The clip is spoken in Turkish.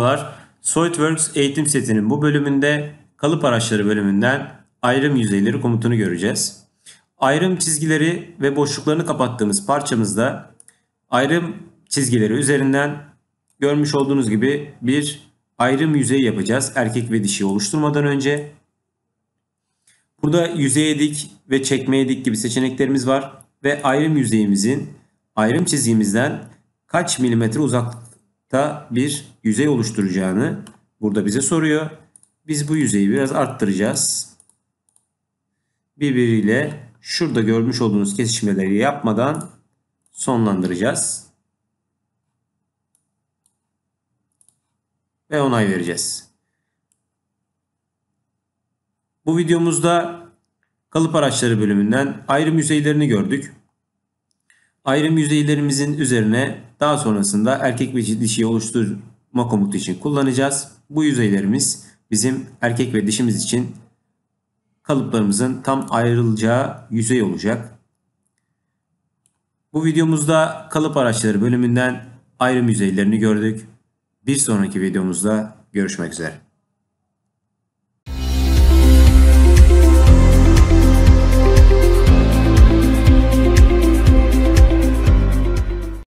Merhabalar. SolidWorks eğitim setinin bu bölümünde kalıp araçları bölümünden ayrım yüzeyleri komutunu göreceğiz. Ayrım çizgileri ve boşluklarını kapattığımız parçamızda ayrım çizgileri üzerinden görmüş olduğunuz gibi bir ayrım yüzeyi yapacağız. Erkek ve dişi oluşturmadan önce. Burada yüzeye dik ve çekmeye dik gibi seçeneklerimiz var. Ve ayrım yüzeyimizin ayrım çizgimizden kaç milimetre uzakta bir yüzey oluşturacağını burada bize soruyor. Biz bu yüzeyi biraz arttıracağız. Birbiriyle şurada görmüş olduğunuz kesişmeleri yapmadan sonlandıracağız. Ve onay vereceğiz. Bu videomuzda kalıp araçları bölümünden ayrım yüzeylerini gördük. Ayrım yüzeylerimizin üzerine daha sonrasında erkek ve dişiyi oluşturma komutu için kullanacağız. Bu yüzeylerimiz bizim erkek ve dişimiz için kalıplarımızın tam ayrılacağı yüzey olacak. Bu videomuzda kalıp araçları bölümünden ayrım yüzeylerini gördük. Bir sonraki videomuzda görüşmek üzere.